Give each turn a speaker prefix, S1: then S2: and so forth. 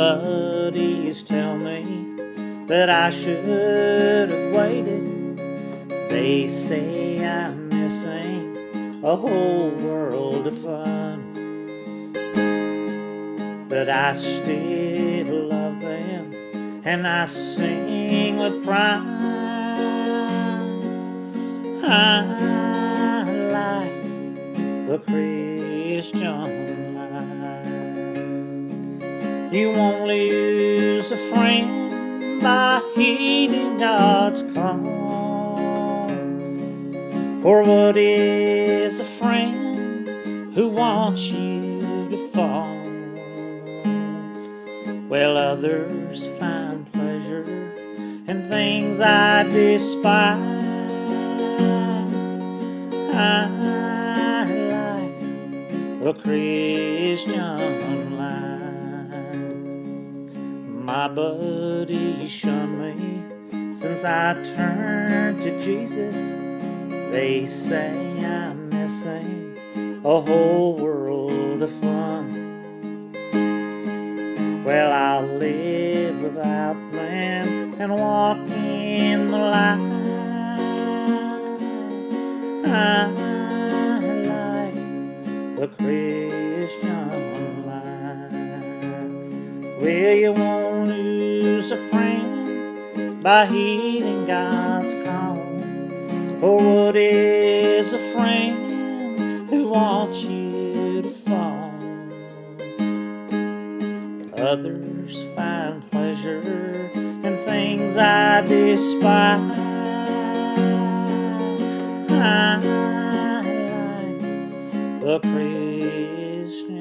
S1: always tell me that I should have waited. They say I'm missing a whole world of fun. But I still love them and I sing with pride. I like the Christian life. You won't lose a friend by heeding God's call. For what is a friend who wants you to fall? Well, others find pleasure in things I despise. I like a Christian life. My buddies shun me since I turned to Jesus. They say I'm missing a whole world of fun. Well, I'll live without plan and walk in the light. I like the Christian life. Well, you lose a friend by heeding God's call. For what is a friend who wants you to fall? Others find pleasure in things I despise. I like the Christian.